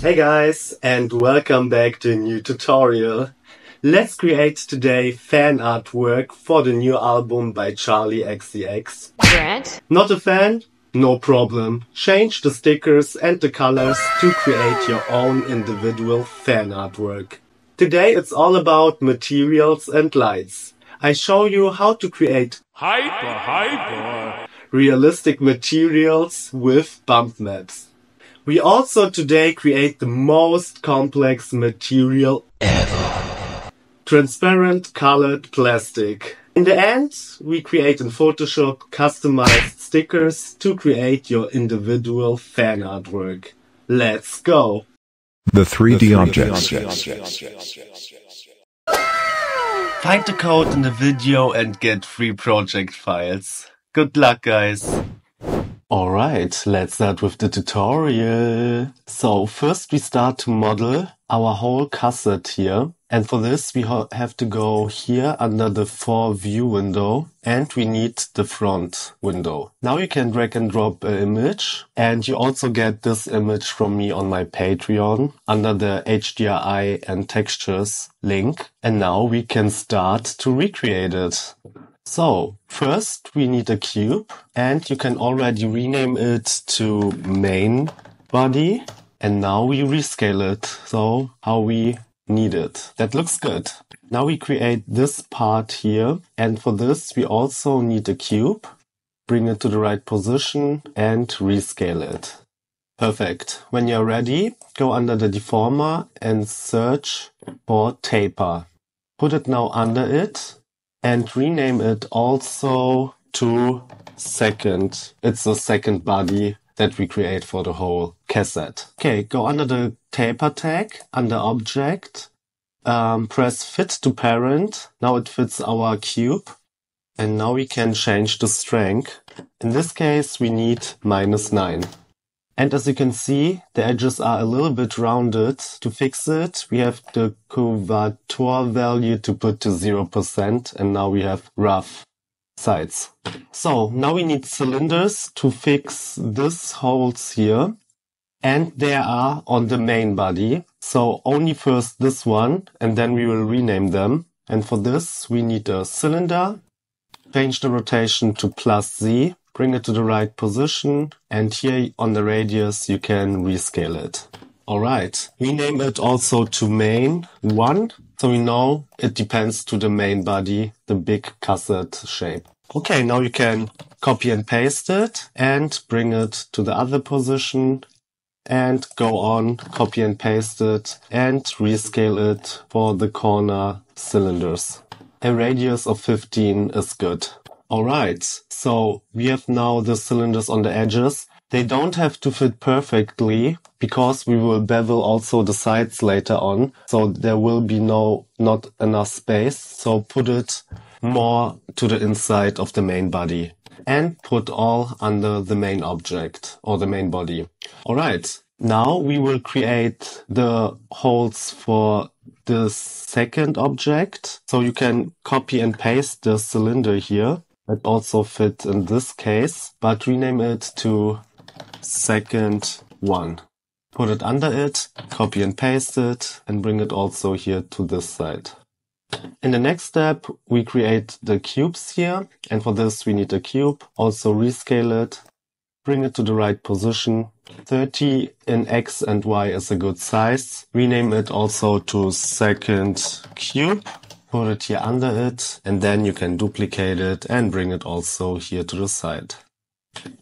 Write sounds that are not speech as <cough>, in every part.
Hey guys, and welcome back to a new tutorial. Let's create today fan artwork for the new album by Charli XCX. Brat? Not a fan? No problem. Change the stickers and the colors to create your own individual fan artwork. Today it's all about materials and lights. I show you how to create Hyper, hyper. realistic materials with bump maps. We also today create the most complex material ever. Transparent colored plastic. In the end, we create in Photoshop customized stickers to create your individual fan artwork. Let's go! The 3D objects. Find the code in the video and get free project files. Good luck, guys! Alright, let's start with the tutorial. So first we start to model our whole cassette here. And for this we ha have to go here under the for view window and we need the front window. Now you can drag and drop an image and you also get this image from me on my Patreon under the HDRI and textures link. And now we can start to recreate it. So first we need a cube and you can already rename it to main body. And now we rescale it. So how we need it. That looks good. Now we create this part here. And for this, we also need a cube. Bring it to the right position and rescale it. Perfect. When you're ready, go under the deformer and search for taper. Put it now under it and rename it also to second. It's the second body that we create for the whole cassette. Okay, go under the taper tag, under object, um, press fit to parent. Now it fits our cube. And now we can change the strength. In this case, we need minus nine. And as you can see, the edges are a little bit rounded. To fix it, we have the curvature value to put to 0%. And now we have rough sides. So now we need cylinders to fix this holes here. And they are on the main body. So only first this one, and then we will rename them. And for this, we need a cylinder. Change the rotation to plus Z. Bring it to the right position. And here on the radius, you can rescale it. All right. Rename it also to main one. So we know it depends to the main body, the big cassette shape. Okay, now you can copy and paste it and bring it to the other position and go on, copy and paste it and rescale it for the corner cylinders. A radius of 15 is good. Alright, so we have now the cylinders on the edges. They don't have to fit perfectly because we will bevel also the sides later on. So there will be no, not enough space. So put it more to the inside of the main body and put all under the main object or the main body. Alright, now we will create the holes for the second object. So you can copy and paste the cylinder here. It also fit in this case, but rename it to second one. Put it under it, copy and paste it, and bring it also here to this side. In the next step, we create the cubes here. And for this, we need a cube. Also rescale it, bring it to the right position. 30 in X and Y is a good size. Rename it also to second cube. Put it here under it. And then you can duplicate it and bring it also here to the side.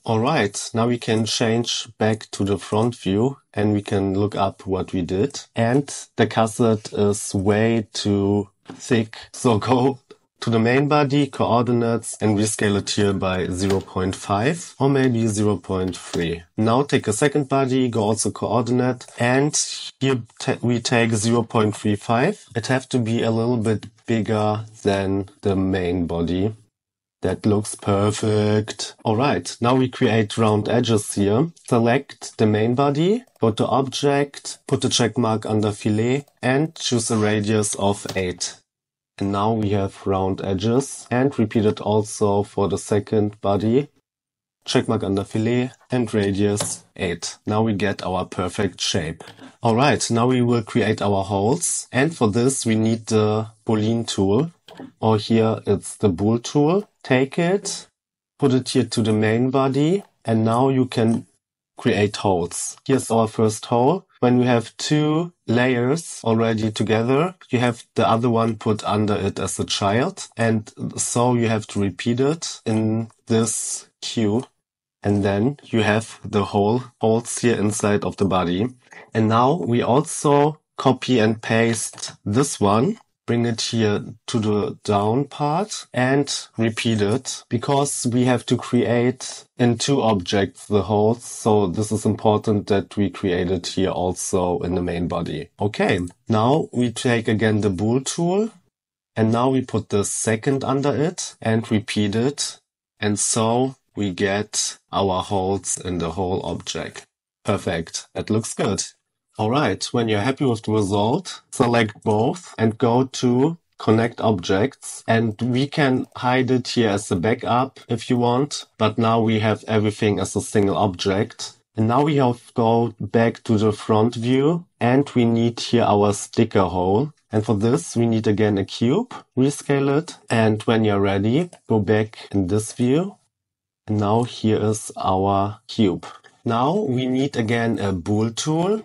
Alright, now we can change back to the front view and we can look up what we did. And the cassette is way too thick. <laughs> So go to the main body, coordinates, and rescale it here by 0.5 or maybe 0.3. Now take a second body, go also coordinate, and here we take 0.35. It have to be a little bit bigger than the main body. That looks perfect. Alright, now we create round edges here. Select the main body, go to object, put a check mark under fillet and choose a radius of 8. And now we have round edges and repeat it also for the second body. Check mark under fillet and radius 8. Now we get our perfect shape. Alright, now we will create our holes. And for this, we need the boolean tool. Or here it's the bool tool. Take it, put it here to the main body. And now you can create holes. Here's our first hole. When you have two layers already together, you have the other one put under it as a child. And so you have to repeat it in this queue. And then you have the whole holes here inside of the body. And now we also copy and paste this one bring it here to the down part and repeat it because we have to create in two objects the holes. So this is important that we create it here also in the main body. Okay. Now we take again the bool tool and now we put the second under it and repeat it. And so we get our holes in the whole object. Perfect. That looks good. All right. When you're happy with the result, select both and go to connect objects and we can hide it here as a backup if you want. But now we have everything as a single object. And now we have go back to the front view and we need here our sticker hole. And for this, we need again a cube, rescale it. And when you're ready, go back in this view. And now here is our cube. Now we need again a bool tool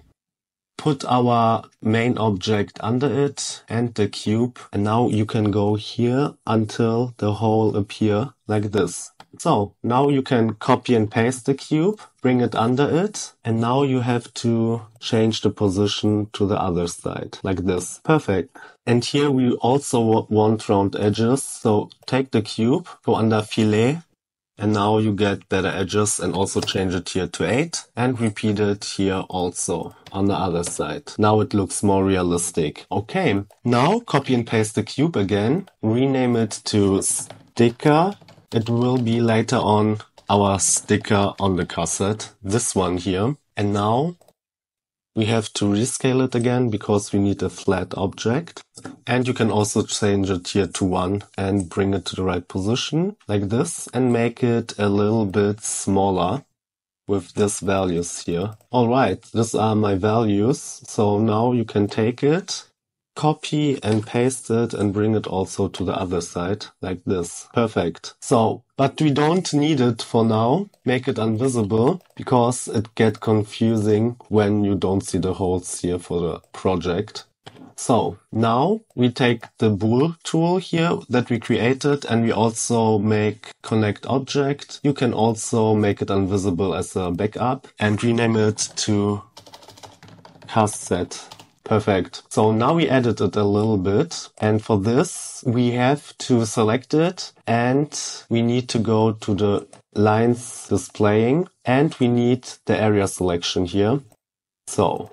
put our main object under it and the cube. And now you can go here until the hole appear like this. So now you can copy and paste the cube, bring it under it, and now you have to change the position to the other side, like this. Perfect. And here we also want round edges. So take the cube, go under fillet, and now you get better edges and also change it here to 8 and repeat it here also on the other side. Now it looks more realistic. Okay, now copy and paste the cube again, rename it to sticker. It will be later on our sticker on the cassette, this one here. And now we have to rescale it again because we need a flat object. And you can also change it here to one and bring it to the right position like this and make it a little bit smaller with these values here. All right, these are my values. So now you can take it copy and paste it and bring it also to the other side like this. Perfect. So, but we don't need it for now. Make it invisible because it get confusing when you don't see the holes here for the project. So now we take the bool tool here that we created and we also make connect object. You can also make it invisible as a backup and rename it to cassette Perfect. So now we added it a little bit. And for this, we have to select it and we need to go to the lines displaying and we need the area selection here. So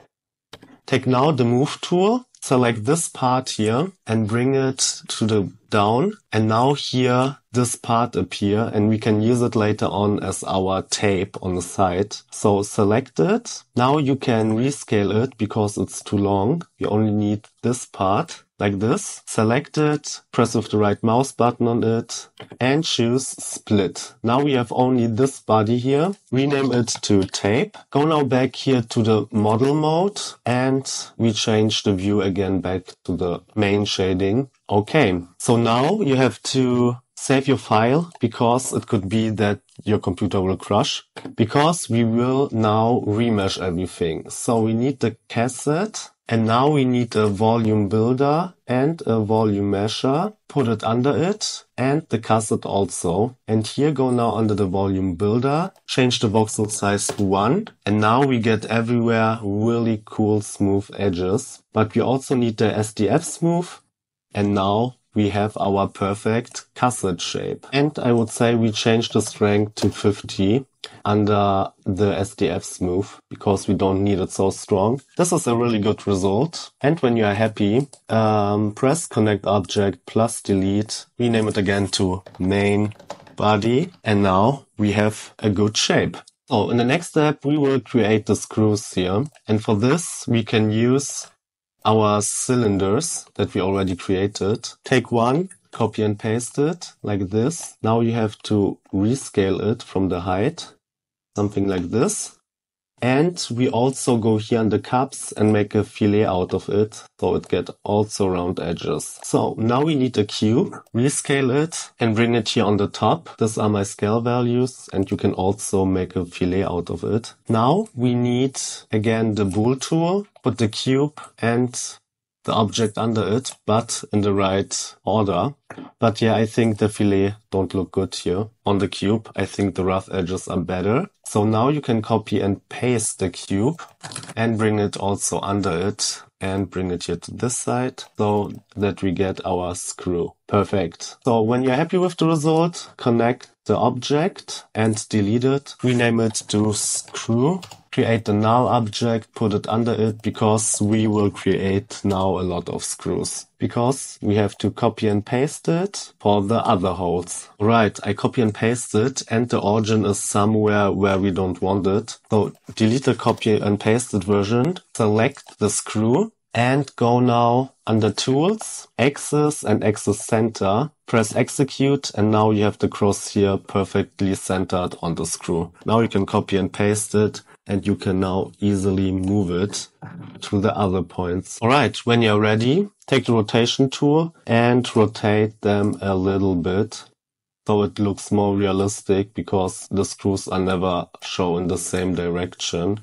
take now the move tool select this part here and bring it to the down. And now here, this part appear and we can use it later on as our tape on the side. So select it. Now you can rescale it because it's too long. You only need this part like this. Select it, press with the right mouse button on it and choose split. Now we have only this body here. Rename it to tape. Go now back here to the model mode and we change the view again back to the main shading. Okay, so now you have to save your file because it could be that your computer will crash because we will now remesh everything. So we need the cassette and now we need a volume builder and a volume mesher. Put it under it and the cassette also. And here go now under the volume builder, change the voxel size to one. And now we get everywhere really cool smooth edges. But we also need the SDF smooth. And now we have our perfect cassette shape. And I would say we change the strength to 50 under the SDF smooth because we don't need it so strong. This is a really good result. And when you are happy, um, press connect object plus delete, rename it again to main body. And now we have a good shape. So in the next step, we will create the screws here. And for this, we can use our cylinders that we already created. Take one, copy and paste it like this. Now you have to rescale it from the height, something like this. And we also go here on the cups and make a fillet out of it. So it get also round edges. So now we need a cube, rescale it and bring it here on the top. These are my scale values and you can also make a fillet out of it. Now we need again the bool tool, put the cube and the object under it, but in the right order. But yeah, I think the fillet don't look good here on the cube. I think the rough edges are better. So now you can copy and paste the cube and bring it also under it and bring it here to this side so that we get our screw. Perfect. So when you're happy with the result, connect the object and delete it. Rename it to screw. Create the null object, put it under it because we will create now a lot of screws. Because we have to copy and paste it for the other holes. Right, I copy and paste it and the origin is somewhere where we don't want it. So delete the copy and pasted version, select the screw and go now under tools, axis and axis center, press execute and now you have the cross here perfectly centered on the screw. Now you can copy and paste it and you can now easily move it to the other points. Alright, when you're ready, take the rotation tool and rotate them a little bit so it looks more realistic because the screws are never shown in the same direction.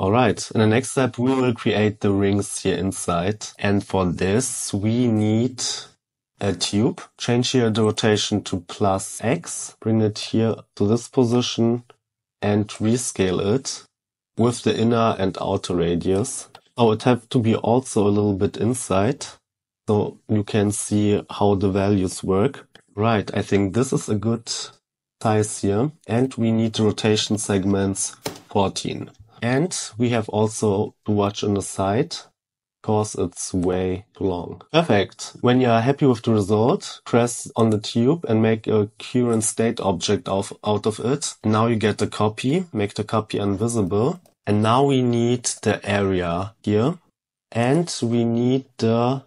Alright, in the next step we will create the rings here inside and for this we need a tube. Change here the rotation to plus X, bring it here to this position and rescale it with the inner and outer radius. Oh, it have to be also a little bit inside so you can see how the values work. Right, I think this is a good size here and we need rotation segments 14. And we have also to watch on the side because it's way too long. Perfect. When you are happy with the result, press on the tube and make a current state object of, out of it. Now you get the copy, make the copy invisible. And now we need the area here and we need the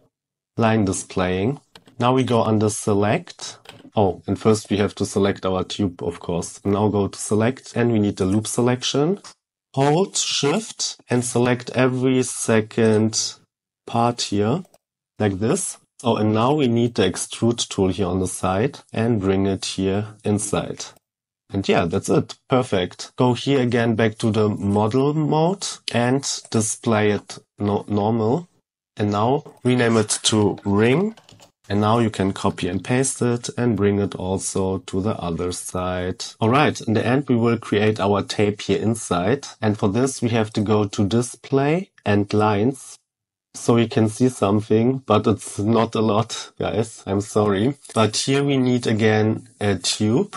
line displaying. Now we go under select. Oh, and first we have to select our tube, of course. Now go to select and we need the loop selection. Hold shift and select every second part here, like this. Oh, and now we need the extrude tool here on the side and bring it here inside. And yeah, that's it. Perfect. Go here again back to the model mode and display it no normal. And now rename it to ring. And now you can copy and paste it and bring it also to the other side. Alright, in the end we will create our tape here inside. And for this we have to go to display and lines so we can see something, but it's not a lot, guys. I'm sorry. But here we need again a tube.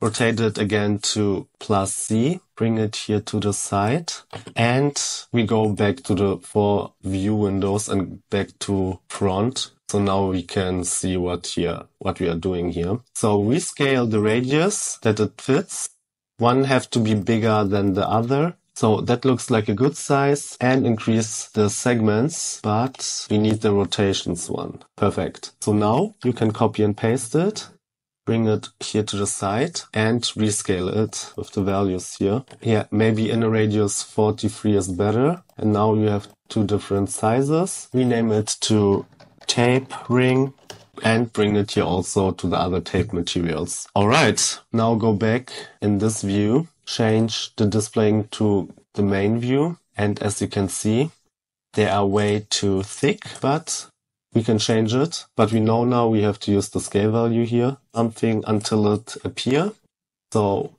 Rotate it again to plus C. Bring it here to the side. And we go back to the four view windows and back to front. So now we can see what here, what we are doing here. So we scale the radius that it fits. One have to be bigger than the other. So that looks like a good size and increase the segments, but we need the rotations one. Perfect. So now you can copy and paste it, bring it here to the side and rescale it with the values here. Yeah, maybe in a radius 43 is better. And now you have two different sizes. Rename it to tape ring and bring it here also to the other tape materials. All right, now go back in this view change the displaying to the main view. And as you can see, they are way too thick, but we can change it. But we know now we have to use the scale value here, something until it appear. So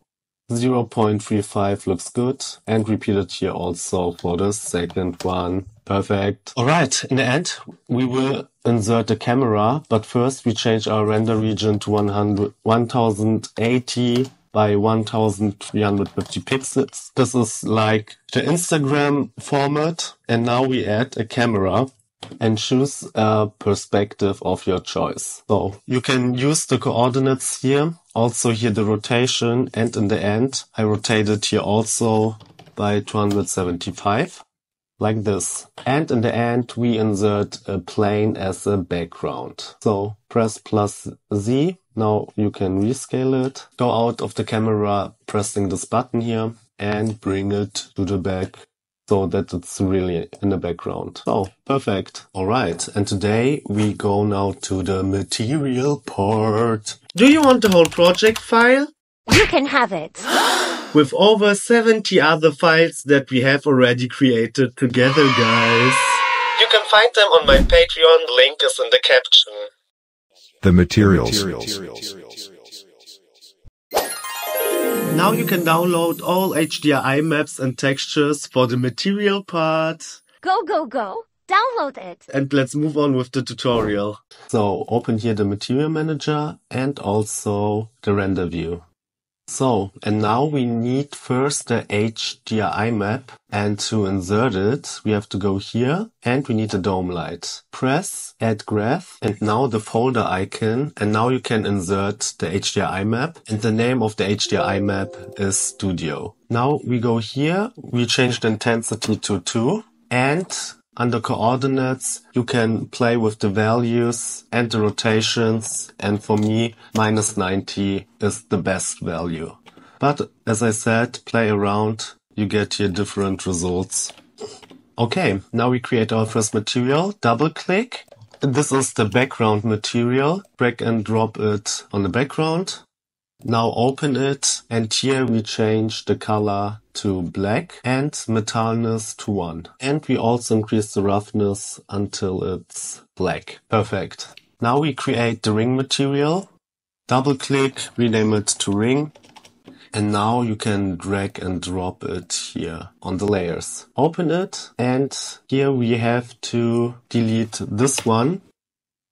0.35 looks good and repeat it here also for the second one. Perfect. All right. In the end, we will insert the camera, but first we change our render region to 100, 1080 by 1350 pixels. This is like the Instagram format. And now we add a camera and choose a perspective of your choice. So you can use the coordinates here, also here the rotation, and in the end, I rotated here also by 275 like this. And in the end, we insert a plane as a background. So press plus Z. Now you can rescale it. Go out of the camera pressing this button here and bring it to the back so that it's really in the background. So perfect. All right. And today we go now to the material part. Do you want the whole project file? You can have it. <gasps> With over 70 other files that we have already created together, guys. You can find them on my Patreon. Link is in the caption. The materials. Now you can download all HDRI maps and textures for the material part. Go, go, go. Download it. And let's move on with the tutorial. So open here the material manager and also the render view. So, and now we need first the HDRI map and to insert it, we have to go here and we need a dome light. Press add graph and now the folder icon and now you can insert the HDRI map and the name of the HDRI map is studio. Now we go here, we change the intensity to 2 and under coordinates, you can play with the values and the rotations. And for me, minus 90 is the best value. But as I said, play around. You get here different results. Okay, now we create our first material. Double click. This is the background material. Drag and drop it on the background. Now open it and here we change the color to black and metalness to 1. And we also increase the roughness until it's black. Perfect. Now we create the ring material. Double click, rename it to ring. And now you can drag and drop it here on the layers. Open it and here we have to delete this one.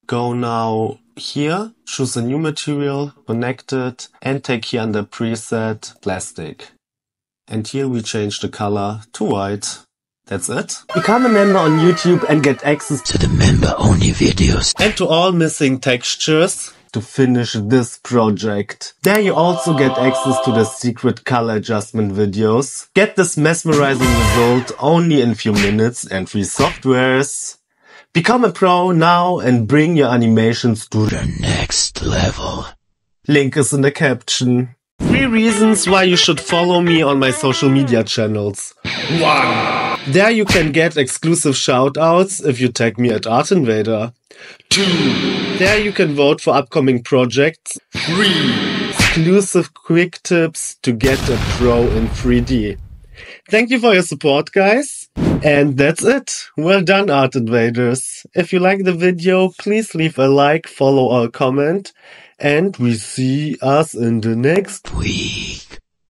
Go now here, choose a new material, connect it, and take here under preset plastic. And here we change the color to white. That's it. Become a member on YouTube and get access to the member only videos and to all missing textures to finish this project. There you also get access to the secret color adjustment videos. Get this mesmerizing result only in few minutes and free softwares. Become a pro now and bring your animations to the next level. Link is in the caption. Three reasons why you should follow me on my social media channels. 1. There you can get exclusive shoutouts if you tag me at Art Invader. 2. There you can vote for upcoming projects. 3. Exclusive quick tips to get a pro in 3D. Thank you for your support, guys. And that's it. Well done, Art Invaders. If you like the video, please leave a like, follow or comment. And we see us in the next week.